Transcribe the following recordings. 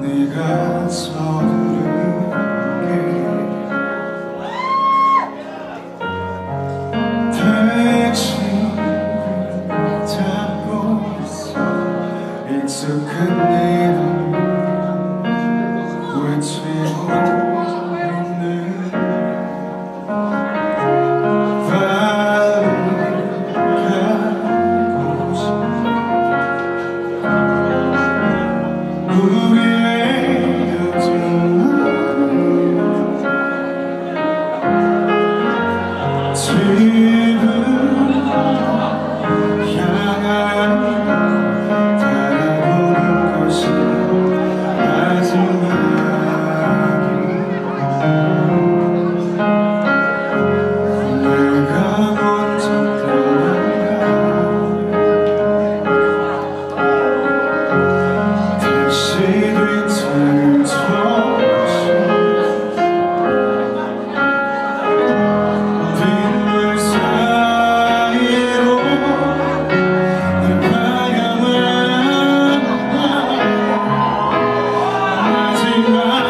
내가 서두르게 대지 잡고 익숙한 일 외치 to my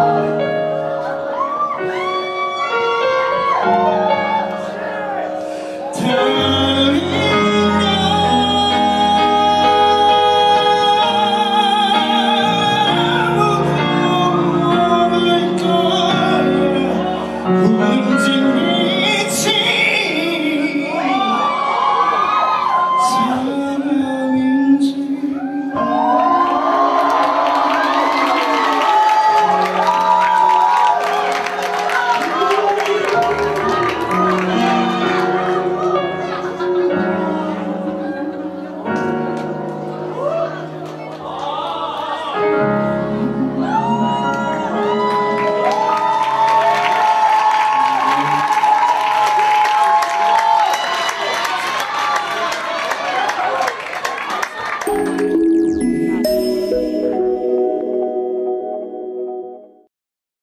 Oh,